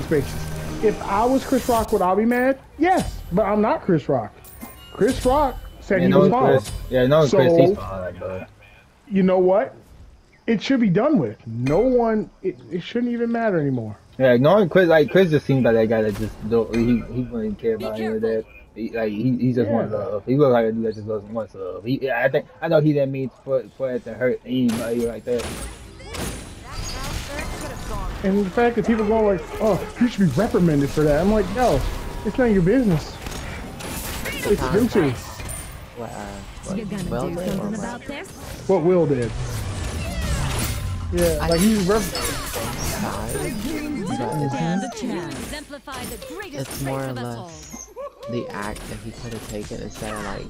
spaces. If I was Chris Rock, would I be mad? Yes, but I'm not Chris Rock. Chris Rock said Yeah, he no, was fine. Chris. Yeah, no, So- Chris, he's fine, but You know what? It should be done with. No one. It, it shouldn't even matter anymore. yeah, knowing Chris, like Chris, just seems like that guy that just don't. He he wouldn't care about any of that. He, like he, he just wants love. He looks like a dude that just wants, wants love. He, yeah, I think I know he didn't mean for for it to hurt anybody like that. And the fact that people go like, "Oh, you should be reprimanded for that," I'm like, "No, it's not your business. It's them two. What, uh, You're what, gonna well do something what? about this? What Will did. Yeah, like he's rep- Side, but Stand it's, a chance. Exemplify the more or of us less the act that he could have taken instead of like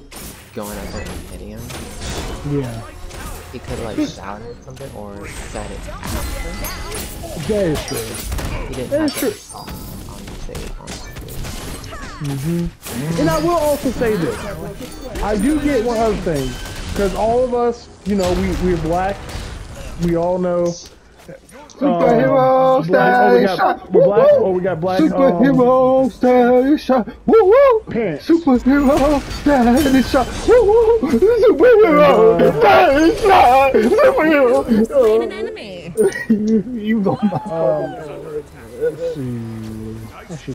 going up there and hitting him. yeah. He could have like shouted something or said it after. That is true. He didn't That is true. on on stage. And I will also say this. I do get one other thing. Because all of us, you know, we, we're black. We all know. Superhero um, black, oh, we got, station. we're black. Woo, woo. Oh, we got black. Um, Superhero station. Woo woo. pants. Superhero station. Woo woo. Superhero station. Superhero. An enemy. You go. Um, let's see.